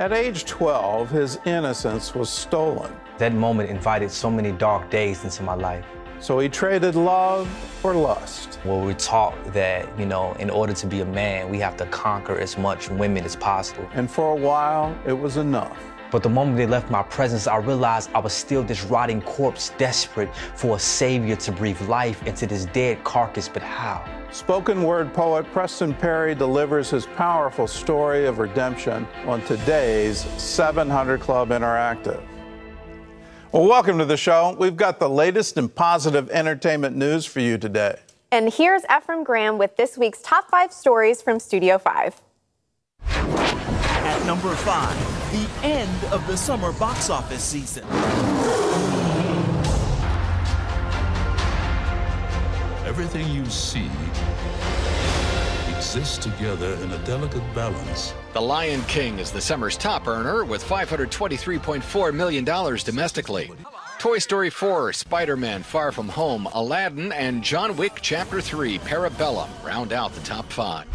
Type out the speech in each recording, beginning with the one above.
At age 12, his innocence was stolen. That moment invited so many dark days into my life. So he traded love for lust. Well, we're taught that, you know, in order to be a man, we have to conquer as much women as possible. And for a while, it was enough. But the moment they left my presence, I realized I was still this rotting corpse, desperate for a savior to breathe life into this dead carcass. But how? Spoken word poet Preston Perry delivers his powerful story of redemption on today's 700 Club Interactive. Well, welcome to the show. We've got the latest in positive entertainment news for you today. And here's Ephraim Graham with this week's top five stories from Studio 5. At number five, the end of the summer box office season. Everything you see exists together in a delicate balance. The Lion King is the summer's top earner with $523.4 million domestically. Toy Story 4, Spider Man Far From Home, Aladdin, and John Wick Chapter 3, Parabellum round out the top five.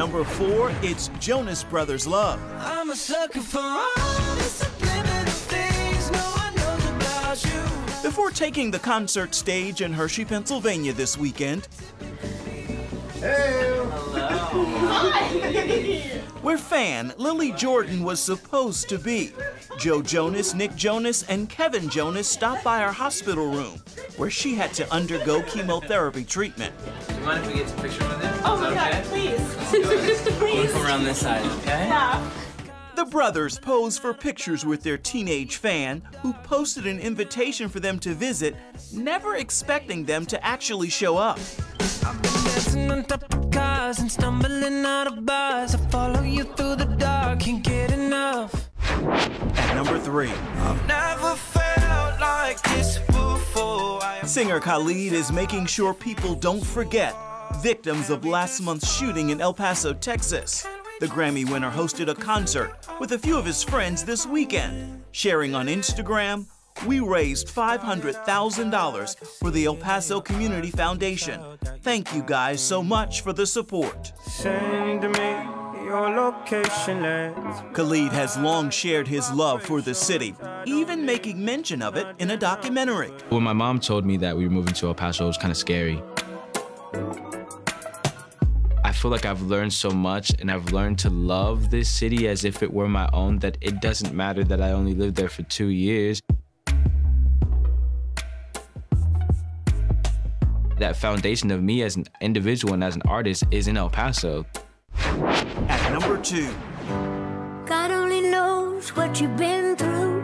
At number four, it's Jonas Brothers Love. I'm a sucker for all the subliminal things no one knows about you. Before taking the concert stage in Hershey, Pennsylvania this weekend, where fan Lily Jordan was supposed to be. Joe Jonas, Nick Jonas, and Kevin Jonas stopped by our hospital room, where she had to undergo chemotherapy treatment. Do you mind if we get some pictures with them? Oh my god, please. please. Go around this side, okay? Yeah. The brothers posed for pictures with their teenage fan, who posted an invitation for them to visit, never expecting them to actually show up. I've been dancing on top of cars and stumbling out of bars. I follow you through the dark, can't get enough. At number three, I've never felt like this before. Singer Khalid is making sure people don't forget victims of last month's shooting in El Paso, Texas. The Grammy winner hosted a concert with a few of his friends this weekend, sharing on Instagram. We raised $500,000 for the El Paso Community Foundation. Thank you guys so much for the support. Send me your location, Khalid has long shared his love for the city, even making mention of it in a documentary. When my mom told me that we were moving to El Paso, it was kind of scary. I feel like I've learned so much and I've learned to love this city as if it were my own that it doesn't matter that I only lived there for two years. That foundation of me as an individual and as an artist is in El Paso. At number two, God only knows what you've been through.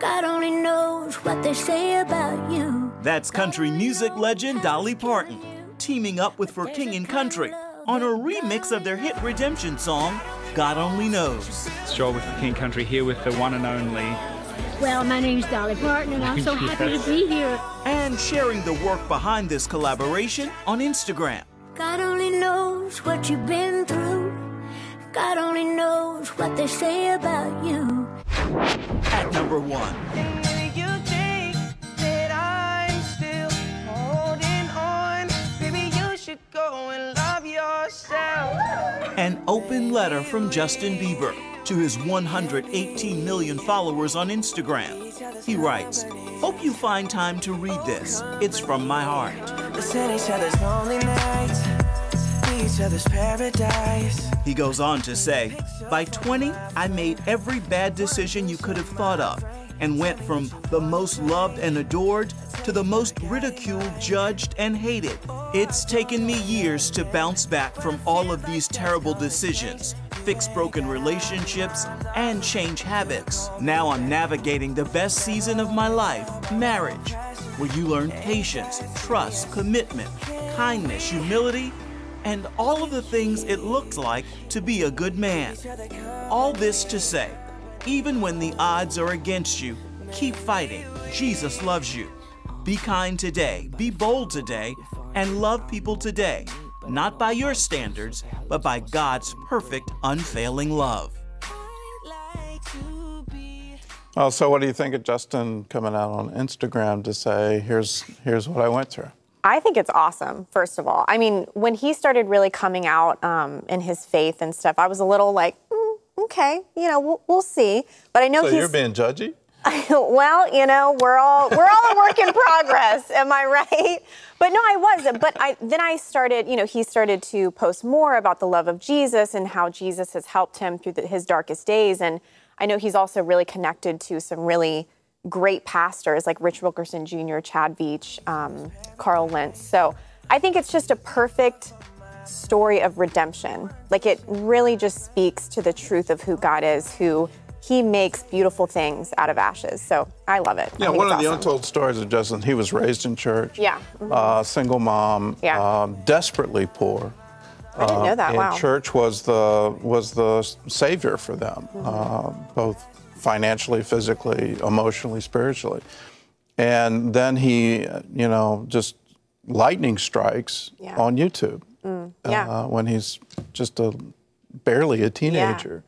God only knows what they say about you. that's country music legend Dolly Parton, teaming up with For King and Country on a remix of their hit redemption song, God Only Knows. It's Joel with For King Country here with the one and only. Well, my name's Dolly Parton, and I'm so happy to be here. And sharing the work behind this collaboration on Instagram. God only knows what you've been through. God only knows what they say about you. At number one, an open letter from Justin Bieber to his 118 million followers on Instagram. He writes, Hope you find time to read this. It's from my heart. Let's end each other's lonely nights. Be each other's paradise. He goes on to say, By 20, I made every bad decision you could have thought of and went from the most loved and adored to the most ridiculed, judged, and hated. It's taken me years to bounce back from all of these terrible decisions, fix broken relationships, and change habits. Now I'm navigating the best season of my life, marriage, where you learn patience, trust, commitment, kindness, humility, and all of the things it looks like to be a good man. All this to say, even when the odds are against you, keep fighting. Jesus loves you. Be kind today, be bold today, and love people today, not by your standards, but by God's perfect, unfailing love. Well, so what do you think of Justin coming out on Instagram to say, here's, here's what I went through? I think it's awesome, first of all. I mean, when he started really coming out um, in his faith and stuff, I was a little like, okay, you know, we'll, we'll see. But I know So he's you're being judgy? well, you know, we're all we're all a work in progress. Am I right? But no, I was. But I then I started. You know, he started to post more about the love of Jesus and how Jesus has helped him through the, his darkest days. And I know he's also really connected to some really great pastors like Rich Wilkerson Jr., Chad Veach, um, Carl Lentz. So I think it's just a perfect story of redemption. Like it really just speaks to the truth of who God is, who he makes beautiful things out of ashes. So I love it. Yeah, one of the untold stories of Justin, he was raised in church. Yeah. mhm. Uh, single mom, Yeah. um, desperately poor. I didn't know that. and Wow. church was the was the savior for them, Mm-hmm. uh, both financially, physically, emotionally, spiritually. And then he, uh, you know, just lightning strikes Yeah. on YouTube Mm, yeah. uh, when he's just a barely a teenager.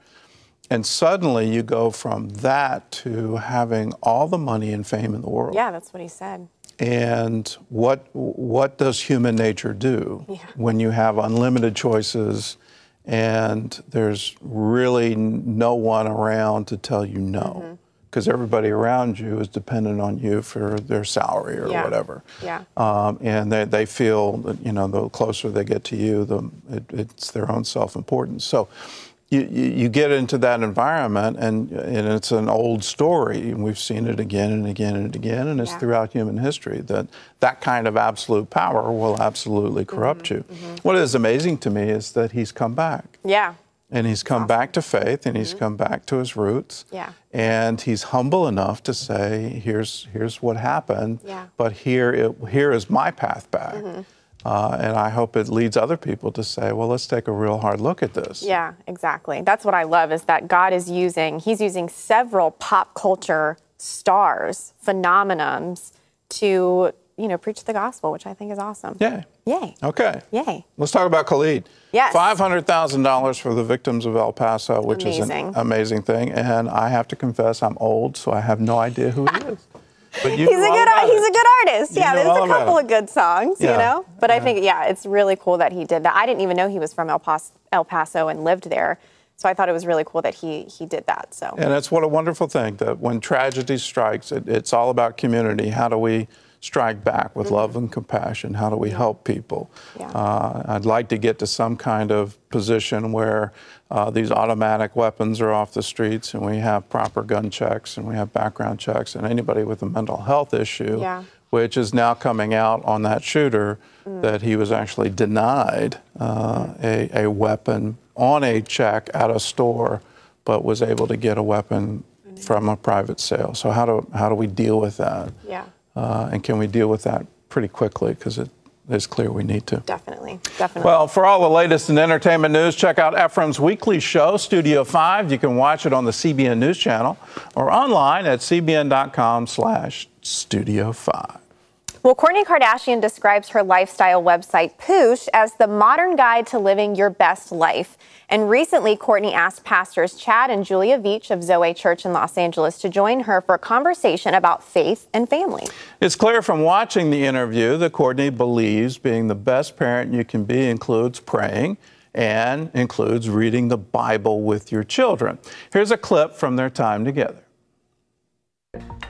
And suddenly you go from that to having all the money and fame in the world. yeah, that's what he said. And what what does human nature do Yeah. when you have unlimited choices and there's really no one around to tell you no? Because everybody around you is dependent on you for their salary or Yeah. whatever. Yeah. Um, and they, they feel that, you know, the closer they get to you, the, it, it's their own self importance. So you, you, you get into that environment, and, and it's an old story, and we've seen it again and again and again, and it's Yeah. throughout human history that that kind of absolute power will absolutely corrupt you. What is amazing to me is that he's come back. Yeah. And he's come back to faith and he's come back to his roots. Yeah. And he's humble enough to say, here's, here's what happened, Yeah. but here, it, here is my path back. Uh, and I hope it leads other people to say, well, let's take a real hard look at this. Yeah, exactly. That's what I love is that God is using, he's using several pop culture stars, phenomenons to, you know, preach the gospel, which I think is awesome. Yay. Yay. Okay. Yay. Let's talk about Khalid. Yes. $500,000 for the victims of El Paso, which is an amazing thing. And I have to confess, I'm old, so I have no idea who he is. But you He's a good he's it. a good artist. You yeah, there's a couple of good songs, Yeah. you know. But I think yeah, it's really cool that he did that. I didn't even know he was from El Paso, El Paso and lived there. So I thought it was really cool that he he did that. So And it's what a wonderful thing that when tragedy strikes, it, it's all about community. How do we strike back with love and compassion? How do we help people? Yeah. Uh, I'd like to get to some kind of position where uh, these automatic weapons are off the streets and we have proper gun checks and we have background checks and anybody with a mental health issue, Yeah. which is now coming out on that shooter, that he was actually denied uh, a, a weapon on a check at a store, but was able to get a weapon from a private sale. So how do how do we deal with that? yeah, Uh, and can we deal with that pretty quickly? Because it is clear we need to. definitely, definitely. Well, for all the latest in entertainment news, check out Ephraim's weekly show, Studio 5. You can watch it on the CBN News Channel or online at cbn.com slash Studio 5. Well, Kourtney Kardashian describes her lifestyle website, Poosh, as the modern guide to living your best life. And recently, Kourtney asked pastors Chad and Julia Veach of Zoe Church in Los Angeles to join her for a conversation about faith and family. It's clear from watching the interview that Kourtney believes being the best parent you can be includes praying and includes reading the Bible with your children. Here's a clip from their time together.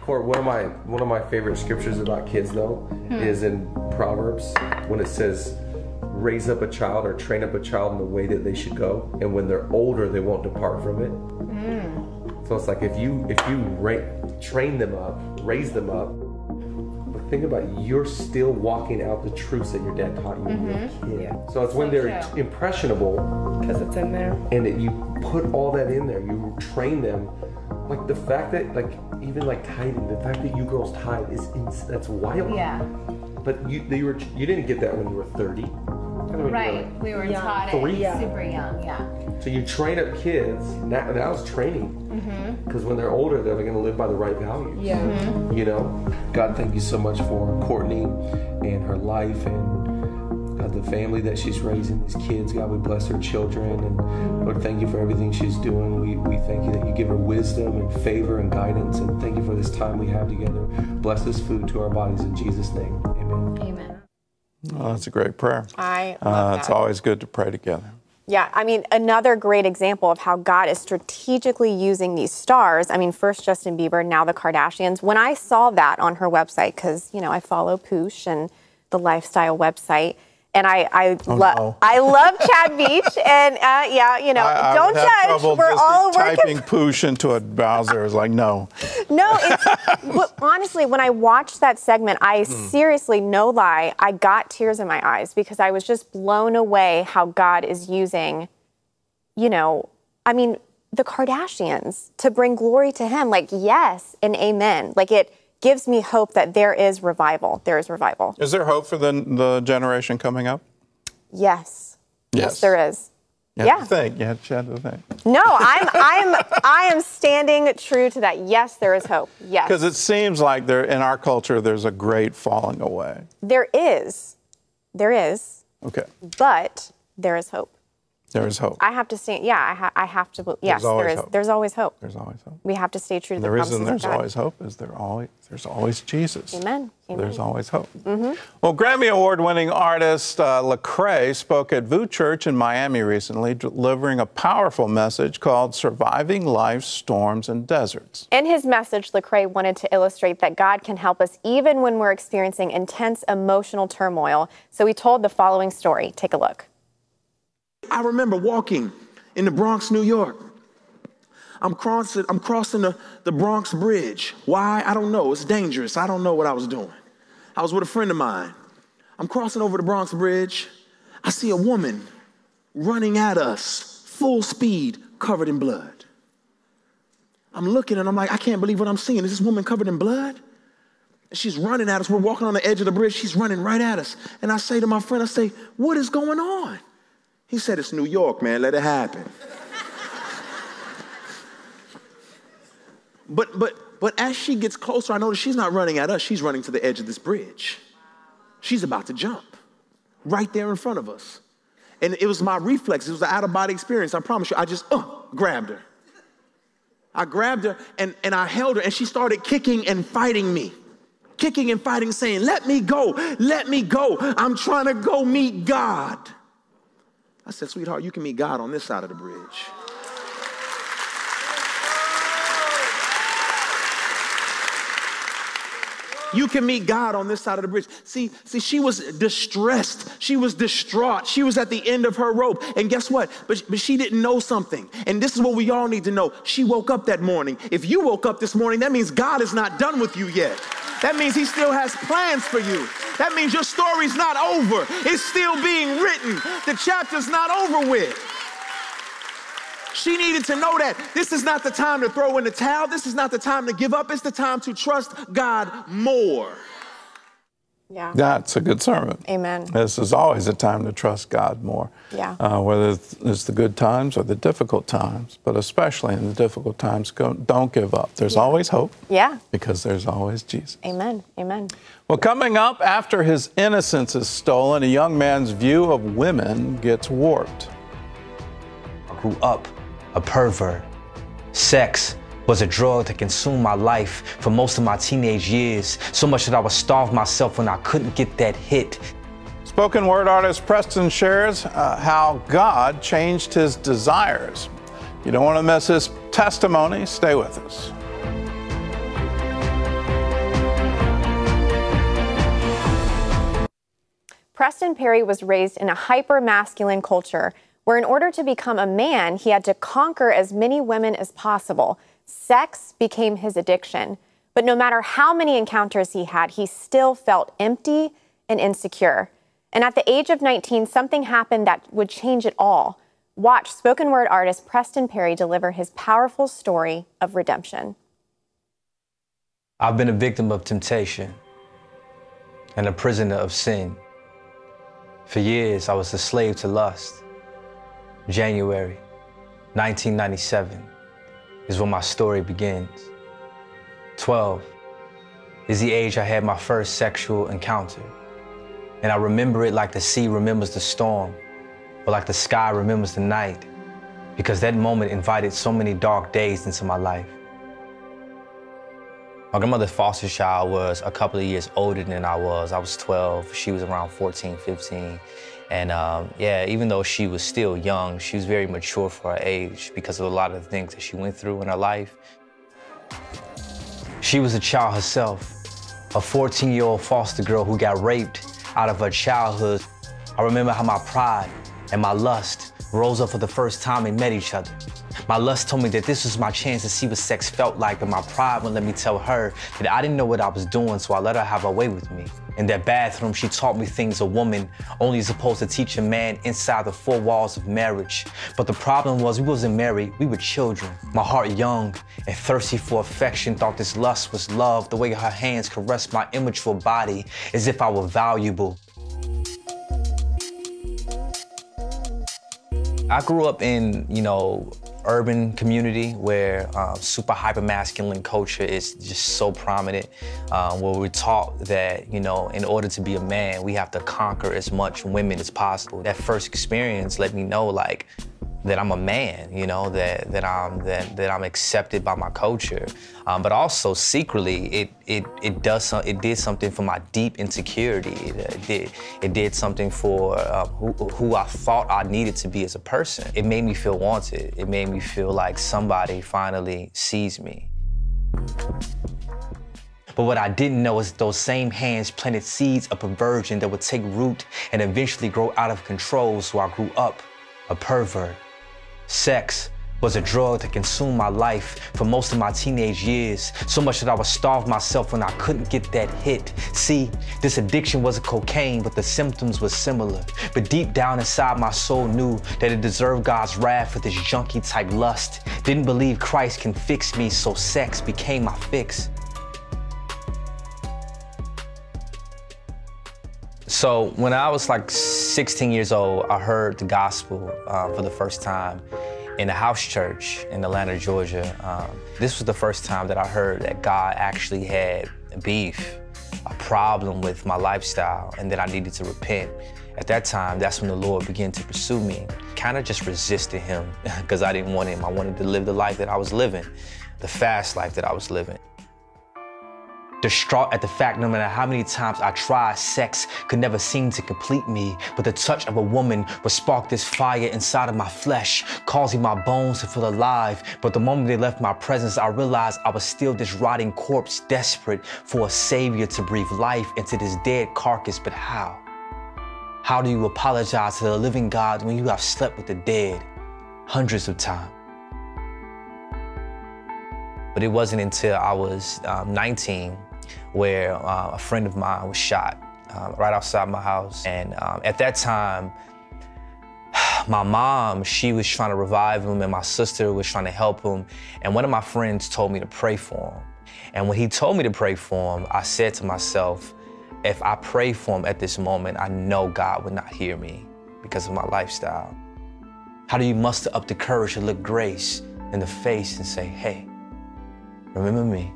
One of my one of my favorite scriptures about kids though Hmm. is in Proverbs when it says, "Raise up a child or train up a child in the way that they should go, and when they're older, they won't depart from it." So it's like if you if you ra- train them up, raise them up, think about it, you're still walking out the truths that your dad taught you when you were a mm-hmm. kid. So it's when they're true. impressionable Because it's in there. and that you put all that in there you train them like the fact that like even like tithing the fact that you girls tithe is ins- that's wild Yeah. but you they were you didn't get that when you were 30 I mean, you were Right. like- We were Young. taught Three. it super young. Yeah. So you train up kids now that was training Mm-hmm. because when they're older they're going to live by the right values Yeah. Mhm. you know god thank you so much for Kourtney and her life and God, the family that she's raising, these kids, God, we bless her children. And Lord, thank you for everything she's doing. We, we thank you that you give her wisdom and favor and guidance. And thank you for this time we have together. Bless this food to our bodies in Jesus' name. Amen. Amen. Well, that's a great prayer. I Uh, love it's always good to pray together. Yeah, I mean, another great example of how God is strategically using these stars. I mean, first Justin Bieber, now the Kardashians. When I saw that on her website, because, you know, I follow Poosh and the lifestyle website, and I I, Oh, lo- no. I love Chad Veach, and uh, yeah, you know, I, I don't judge. We're all working typing poosh into a browser. It's like, no. No, it's but honestly, when I watched that segment, I seriously, no lie, I got tears in my eyes because I was just blown away how God is using, you know, I mean, the Kardashians to bring glory to Him. Like, yes and amen. Like, it gives me hope that there is revival. There is revival. Is there hope for the, the generation coming up? Yes. Yes. there is. You Yeah. think. You have to think. No, I'm, I'm, I am standing true to that. Yes, there is hope. Yes. Because it seems like there, in our culture, there's a great falling away. There is. There is. Okay. But there is hope. There is hope. I have to stay. Yeah, I, ha- I have to. Yes, there is. hope. There's always hope. There's always hope. We have to stay true to the the reason there's always hope is there always there's always Jesus. Amen. So Amen. There's always hope. Mm -hmm. Well, Grammy Award-winning artist uh, Lecrae spoke at VOUS Church in Miami recently, delivering a powerful message called "Surviving Life's Storms and Deserts." In his message, Lecrae wanted to illustrate that God can help us even when we're experiencing intense emotional turmoil. So he told the following story. Take a look. I remember walking in the Bronx, New York. I'm crossing, I'm crossing the, the Bronx Bridge. Why? I don't know. It's dangerous. I don't know what I was doing. I was with a friend of mine. I'm crossing over the Bronx Bridge. I see a woman running at us, full speed, covered in blood. I'm looking and I'm like, I can't believe what I'm seeing. Is this woman covered in blood? And she's running at us. We're walking on the edge of the bridge. She's running right at us. And I say to my friend, I say, What is going on? He said, It's New York, man. Let it happen. but but but as she gets closer, I notice she's not running at us, she's running to the edge of this bridge. She's about to jump right there in front of us. And it was my reflex, it was an out-of-body experience. I promise you, I just uh, grabbed her. I grabbed her and, and I held her, and she started kicking and fighting me. Kicking and fighting, saying, Let me go, let me go. I'm trying to go meet God. I said, Sweetheart, you can meet God on this side of the bridge. You can meet God on this side of the bridge. See, see, she was distressed. She was distraught. She was at the end of her rope. And guess what? But, but she didn't know something. And this is what we all need to know. She woke up that morning. If you woke up this morning, that means God is not done with you yet. That means He still has plans for you. That means your story's not over. It's still being written. The chapter's not over with. She needed to know that this is not the time to throw in the towel. This is not the time to give up. It's the time to trust God more. Yeah. That's a good sermon. Amen. This is always a time to trust God more. Yeah. Uh, whether it's the good times or the difficult times, but especially in the difficult times, go, don't give up. There's always hope Yeah. because there's always Jesus. Amen. Amen. Well, coming up after his innocence is stolen, a young man's view of women gets warped. I grew up a pervert. Sex was a drug that consumed my life for most of my teenage years, so much that I would starve myself when I couldn't get that hit. Spoken word artist Preston shares uh, how God changed his desires. You don't want to miss his testimony. Stay with us. Preston Perry was raised in a hyper masculine culture where, in order to become a man, he had to conquer as many women as possible. Sex became his addiction. But no matter how many encounters he had, he still felt empty and insecure. And at the age of 19, something happened that would change it all. Watch spoken word artist Preston Perry deliver his powerful story of redemption. I've been a victim of temptation and a prisoner of sin. For years, I was a slave to lust. January 1997 is when my story begins. 12 is the age I had my first sexual encounter. And I remember it like the sea remembers the storm, or like the sky remembers the night, because that moment invited so many dark days into my life. My grandmother's foster child was a couple of years older than I was. I was 12, she was around 14, 15. And um, yeah, even though she was still young, she was very mature for her age because of a lot of the things that she went through in her life. She was a child herself, a 14 year old foster girl who got raped out of her childhood. I remember how my pride and my lust rose up for the first time and met each other. My lust told me that this was my chance to see what sex felt like, but my pride wouldn't let me tell her that I didn't know what I was doing, so I let her have her way with me. In that bathroom, she taught me things a woman only supposed to teach a man inside the four walls of marriage. But the problem was we wasn't married, we were children. My heart young and thirsty for affection thought this lust was love, the way her hands caressed my immature body as if I were valuable. I grew up in, you know, urban community where uh, super hyper masculine culture is just so prominent, uh, where we're taught that, you know, in order to be a man, we have to conquer as much women as possible. That first experience let me know, like, that I'm a man, you know, that that I'm that, that I'm accepted by my culture, um, but also secretly it it it does some, it did something for my deep insecurity. It, it did it did something for uh, who, who I thought I needed to be as a person. It made me feel wanted. It made me feel like somebody finally sees me. But what I didn't know is those same hands planted seeds of perversion that would take root and eventually grow out of control. So I grew up a pervert. Sex was a drug that consumed my life for most of my teenage years, so much that I would starve myself when I couldn't get that hit. See, this addiction wasn't cocaine, but the symptoms were similar. But deep down inside, my soul knew that it deserved God's wrath for this junkie type lust. Didn't believe Christ can fix me, so sex became my fix. So when I was like 16 years old, I heard the gospel uh, for the first time in a house church in Atlanta, Georgia. Um, this was the first time that I heard that God actually had beef, a problem with my lifestyle, and that I needed to repent. At that time, that's when the Lord began to pursue me. Kind of just resisted Him because I didn't want Him. I wanted to live the life that I was living, the fast life that I was living distraught at the fact no matter how many times I tried, sex could never seem to complete me. But the touch of a woman would spark this fire inside of my flesh, causing my bones to feel alive. But the moment they left my presence, I realized I was still this rotting corpse, desperate for a savior to breathe life into this dead carcass. But how? How do you apologize to the living God when you have slept with the dead hundreds of times? But it wasn't until I was um, 19 where uh, a friend of mine was shot um, right outside my house. And um, at that time, my mom, she was trying to revive him, and my sister was trying to help him. And one of my friends told me to pray for him. And when he told me to pray for him, I said to myself, if I pray for him at this moment, I know God would not hear me because of my lifestyle. How do you muster up the courage to look grace in the face and say, hey, remember me?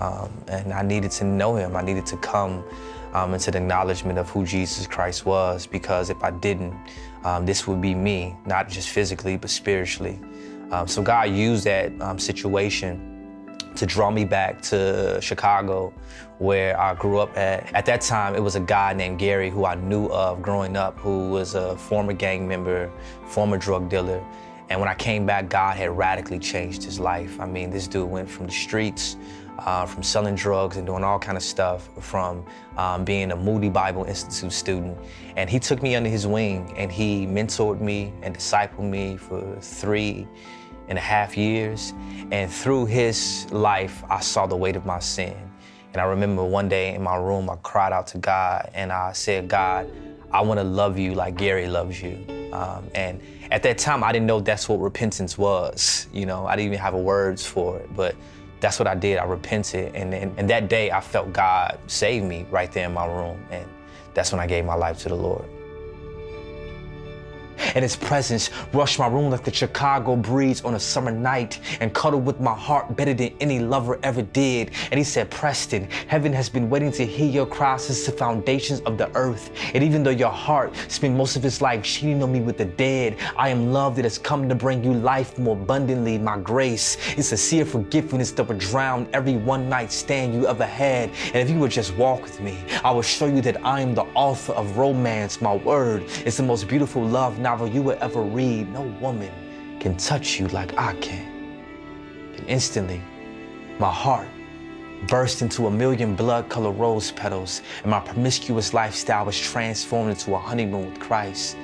Um, and I needed to know him. I needed to come um, into the acknowledgement of who Jesus Christ was because if I didn't, um, this would be me, not just physically, but spiritually. Um, so God used that um, situation to draw me back to Chicago, where I grew up at. At that time, it was a guy named Gary who I knew of growing up, who was a former gang member, former drug dealer. And when I came back, God had radically changed his life. I mean, this dude went from the streets uh, from selling drugs and doing all kind of stuff, from um, being a Moody Bible Institute student. And he took me under his wing and he mentored me and discipled me for three and a half years. And through his life, I saw the weight of my sin. And I remember one day in my room, I cried out to God and I said, God, I want to love you like Gary loves you. Um, and at that time, I didn't know that's what repentance was. You know, I didn't even have words for it. But that's what I did. I repented. And, and, and that day, I felt God save me right there in my room. And that's when I gave my life to the Lord. And his presence rushed my room like the Chicago breeze on a summer night and cuddled with my heart better than any lover ever did. And he said, Preston, heaven has been waiting to hear your cries since the foundations of the earth. And even though your heart spent most of its life cheating on me with the dead, I am love that has come to bring you life more abundantly. My grace is of forgiveness that would drown every one night stand you ever had. And if you would just walk with me, I will show you that I am the author of romance. My word is the most beautiful love novel you will ever read. No woman can touch you like I can. And instantly, my heart burst into a million blood colored rose petals, and my promiscuous lifestyle was transformed into a honeymoon with Christ.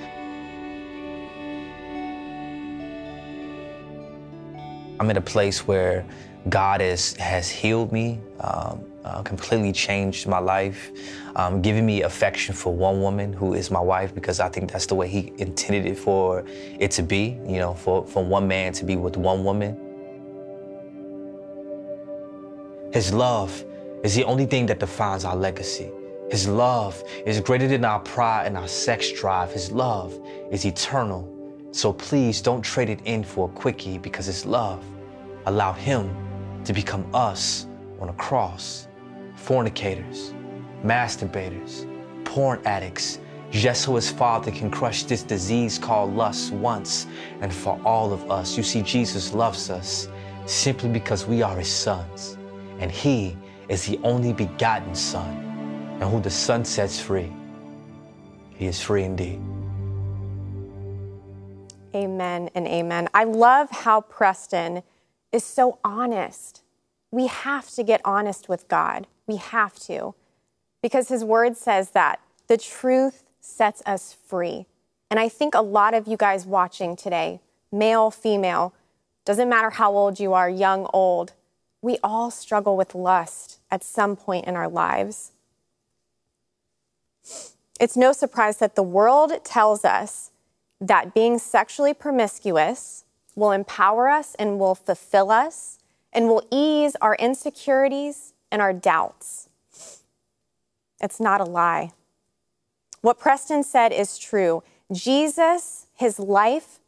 I'm at a place where God is, has healed me, um, uh, completely changed my life, um, giving me affection for one woman who is my wife because I think that's the way He intended it for it to be, you know, for, for one man to be with one woman. His love is the only thing that defines our legacy. His love is greater than our pride and our sex drive. His love is eternal. So please don't trade it in for a quickie because His love allowed Him to become us on a cross. Fornicators, masturbators, porn addicts, just so His Father can crush this disease called lust once and for all of us. You see, Jesus loves us simply because we are His sons, and He is the only begotten Son, and who the Son sets free, He is free indeed. Amen and amen. I love how Preston is so honest. We have to get honest with God. We have to. Because his word says that the truth sets us free. And I think a lot of you guys watching today, male, female, doesn't matter how old you are, young, old, we all struggle with lust at some point in our lives. It's no surprise that the world tells us that being sexually promiscuous will empower us and will fulfill us and will ease our insecurities and our doubts. It's not a lie. What Preston said is true. Jesus, his life,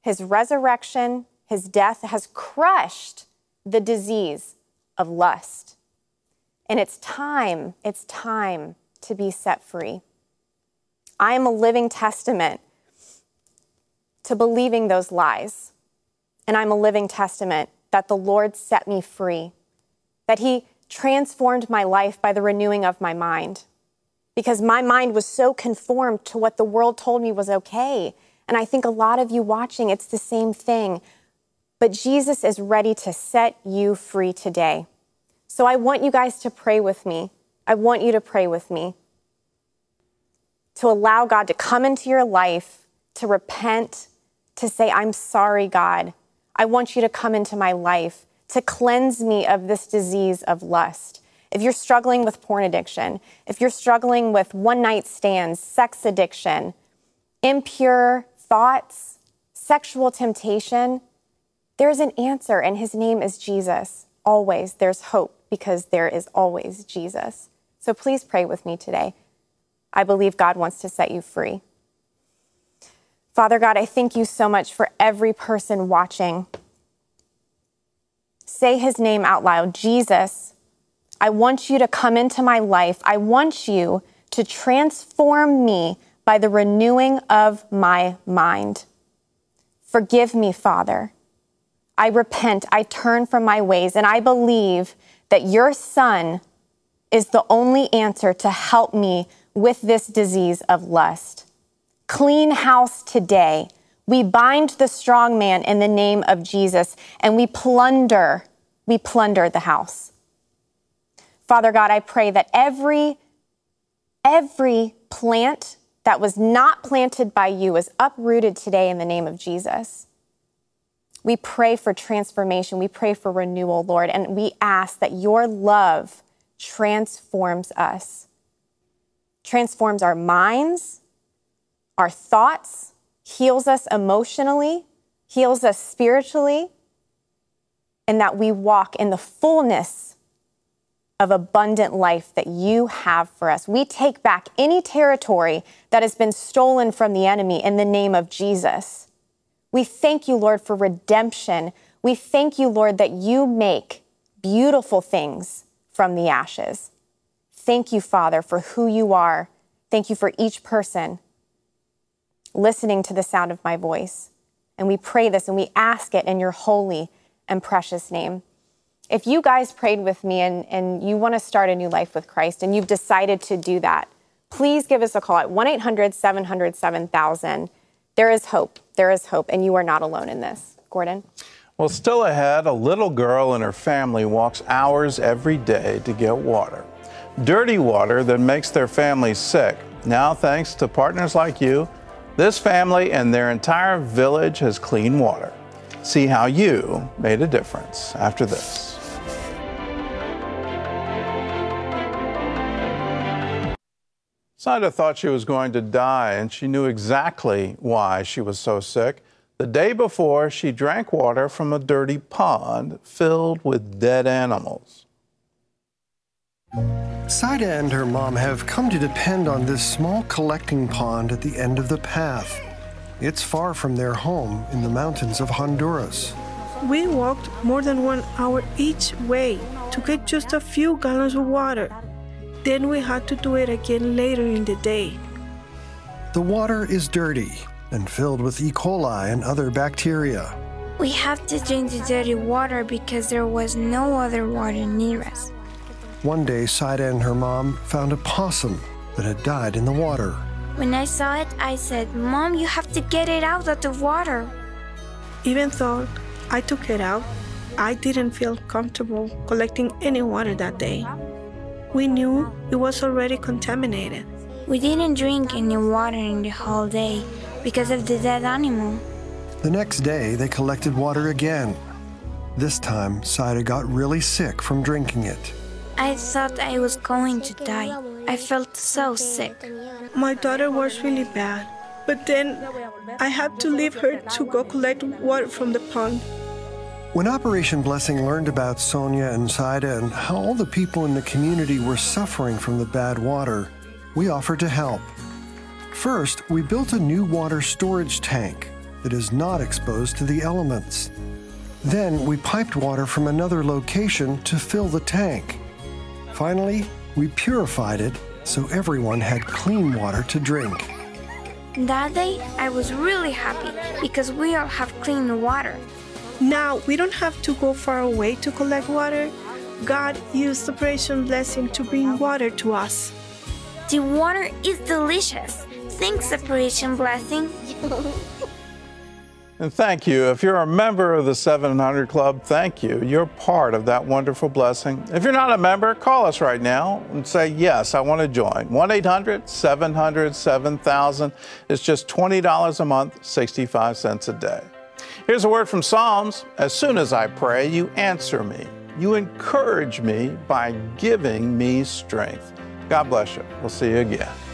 his resurrection, his death has crushed the disease of lust. And it's time, it's time to be set free. I am a living testament to believing those lies. And I'm a living testament that the Lord set me free, that He transformed my life by the renewing of my mind. Because my mind was so conformed to what the world told me was okay. And I think a lot of you watching, it's the same thing. But Jesus is ready to set you free today. So I want you guys to pray with me. I want you to pray with me to allow God to come into your life, to repent, to say, I'm sorry, God. I want you to come into my life to cleanse me of this disease of lust. If you're struggling with porn addiction, if you're struggling with one night stands, sex addiction, impure thoughts, sexual temptation, there's an answer, and his name is Jesus. Always there's hope because there is always Jesus. So please pray with me today. I believe God wants to set you free. Father God, I thank you so much for every person watching. Say his name out loud Jesus, I want you to come into my life. I want you to transform me by the renewing of my mind. Forgive me, Father. I repent, I turn from my ways, and I believe that your Son is the only answer to help me with this disease of lust. Clean house today. We bind the strong man in the name of Jesus and we plunder, we plunder the house. Father God, I pray that every every plant that was not planted by you is uprooted today in the name of Jesus. We pray for transformation. We pray for renewal, Lord, and we ask that your love transforms us, transforms our minds, our thoughts, heals us emotionally, heals us spiritually, and that we walk in the fullness of abundant life that you have for us. We take back any territory that has been stolen from the enemy in the name of Jesus. We thank you, Lord, for redemption. We thank you, Lord, that you make beautiful things from the ashes. Thank you, Father, for who you are. Thank you for each person listening to the sound of my voice. And we pray this and we ask it in your holy and precious name. If you guys prayed with me and, and you want to start a new life with Christ and you've decided to do that, please give us a call at 1 800 700 7000. There is hope. There is hope, and you are not alone in this. Gordon? Well, still ahead, a little girl and her family walks hours every day to get water. Dirty water that makes their family sick. Now, thanks to partners like you, this family and their entire village has clean water. See how you made a difference after this. Saida thought she was going to die, and she knew exactly why she was so sick. The day before, she drank water from a dirty pond filled with dead animals. Saida and her mom have come to depend on this small collecting pond at the end of the path. It's far from their home in the mountains of Honduras. We walked more than one hour each way to get just a few gallons of water. Then we had to do it again later in the day. The water is dirty and filled with E. coli and other bacteria. We have to drink the dirty water because there was no other water near us. One day, Saida and her mom found a possum that had died in the water. When I saw it, I said, Mom, you have to get it out of the water. Even though I took it out, I didn't feel comfortable collecting any water that day. We knew it was already contaminated. We didn't drink any water in the whole day because of the dead animal. The next day, they collected water again. This time, Saida got really sick from drinking it. I thought I was going to die. I felt so sick. My daughter was really bad, but then I had to leave her to go collect water from the pond. When Operation Blessing learned about Sonia and Saida and how all the people in the community were suffering from the bad water, we offered to help. First, we built a new water storage tank that is not exposed to the elements. Then, we piped water from another location to fill the tank. Finally, we purified it so everyone had clean water to drink. That day, I was really happy because we all have clean water. Now we don't have to go far away to collect water. God used Operation Blessing to bring water to us. The water is delicious. Thanks, Operation Blessing. And thank you. If you're a member of the 700 Club, thank you. You're part of that wonderful blessing. If you're not a member, call us right now and say, Yes, I want to join. 1 800 700 7000. It's just $20 a month, 65 cents a day. Here's a word from Psalms As soon as I pray, you answer me. You encourage me by giving me strength. God bless you. We'll see you again.